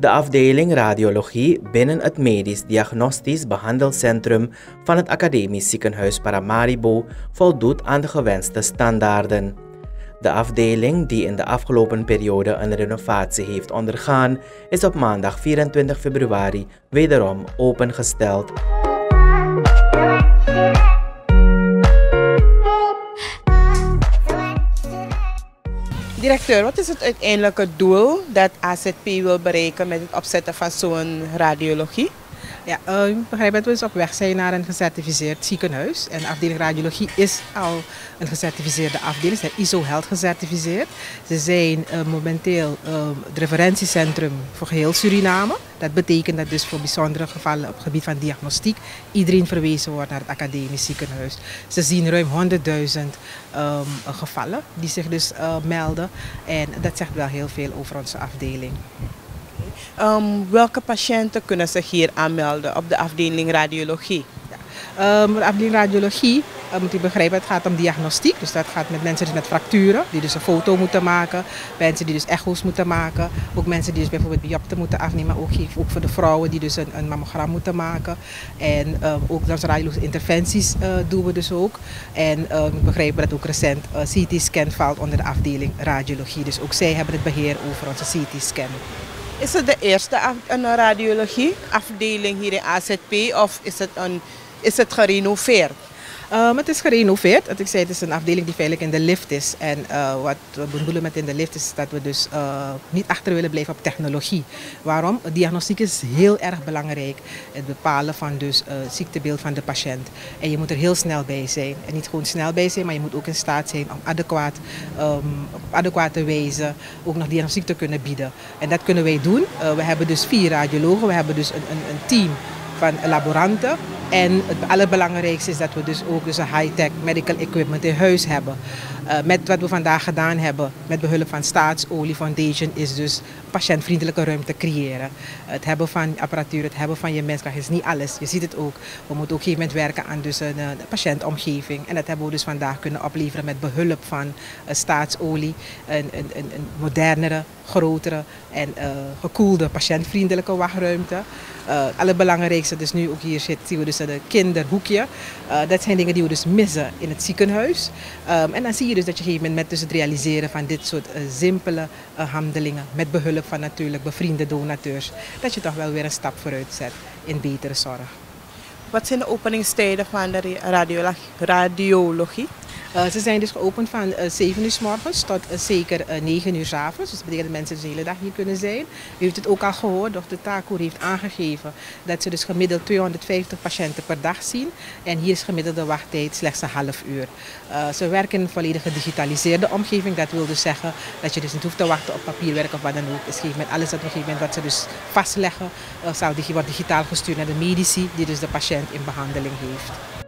De afdeling radiologie binnen het Medisch Diagnostisch Behandelcentrum van het Academisch Ziekenhuis Paramaribo voldoet aan de gewenste standaarden. De afdeling, die in de afgelopen periode een renovatie heeft ondergaan, is op maandag 24 februari wederom opengesteld. Directeur, wat is het uiteindelijke doel dat AZP wil bereiken met het opzetten van zo'n radiologie? Ja, uh, ik begrijp dat we dus op weg zijn naar een gecertificeerd ziekenhuis. En de afdeling radiologie is al een gecertificeerde afdeling. Ze zijn ISO Health gecertificeerd. Ze zijn uh, momenteel uh, het referentiecentrum voor geheel Suriname. Dat betekent dat dus voor bijzondere gevallen op het gebied van diagnostiek iedereen verwezen wordt naar het academisch ziekenhuis. Ze zien ruim 100.000 um, gevallen die zich dus melden. En dat zegt wel heel veel over onze afdeling. Um, welke patiënten kunnen zich hier aanmelden op de afdeling radiologie? Um, de afdeling radiologie, uh, moet u begrijpen, het gaat om diagnostiek. Dus dat gaat met mensen dus met fracturen, die dus een foto moeten maken. Mensen die dus echo's moeten maken. Ook mensen die dus bijvoorbeeld biopten moeten afnemen. Ook, ook voor de vrouwen die dus een, een mammogram moeten maken. En uh, ook dat radiologische interventies uh, doen we dus ook. En uh, ik begrijp dat ook recent CT-scan valt onder de afdeling radiologie. Dus ook zij hebben het beheer over onze CT-scan. Is het de eerste een radiologie afdeling hier in AZP of is het, een, is het gerenoveerd? Um, het is gerenoveerd. Ik zei, het is een afdeling die veilig in de lift is. En uh, wat we bedoelen met in de lift is dat we dus uh, niet achter willen blijven op technologie. Waarom? Diagnostiek is heel erg belangrijk. Het bepalen van dus uh, ziektebeeld van de patiënt. En je moet er heel snel bij zijn. En niet gewoon snel bij zijn, maar je moet ook in staat zijn om adequaat, um, op adequate wijze ook nog diagnostiek te kunnen bieden. En dat kunnen wij doen. we hebben dus vier radiologen. We hebben dus een, een, een team van laboranten. En het allerbelangrijkste is dat we dus ook dus een high-tech medical equipment in huis hebben. Uh, met wat we vandaag gedaan hebben, met behulp van Staatsolie Foundation, is dus patiëntvriendelijke ruimte creëren. Het hebben van apparatuur, het hebben van je menskracht is niet alles. Je ziet het ook. We moeten ook een gegeven moment werken aan dus een, patiëntomgeving. En dat hebben we dus vandaag kunnen opleveren met behulp van uh, Staatsolie. Een, een, een, modernere, grotere en uh, gekoelde patiëntvriendelijke wachtruimte. Uh, het allerbelangrijkste dus nu ook hier zit, zien we dus een kinderhoekje. Uh, dat zijn dingen die we dus missen in het ziekenhuis. Um, en dan zie je dus dat je op een gegeven moment met dus het realiseren van dit soort simpele handelingen, met behulp van natuurlijk bevriende donateurs, dat je toch wel weer een stap vooruit zet in betere zorg. Wat zijn de openingstijden van de radiologie? Ze zijn dus geopend van uh, 7 uur s morgens tot uh, zeker 9 uur s avonds. Dus dat betekent dat mensen dus de hele dag hier kunnen zijn. U heeft het ook al gehoord, dokter Takoer heeft aangegeven dat ze dus gemiddeld 250 patiënten per dag zien. En hier is gemiddelde wachttijd slechts een half uur. ze werken in een volledig gedigitaliseerde omgeving. Dat wil dus zeggen dat je dus niet hoeft te wachten op papierwerk of wat dan ook. Dus met alles op een gegeven moment wat ze dus vastleggen, zal wordt digitaal gestuurd naar de medici die dus de patiënt in behandeling heeft.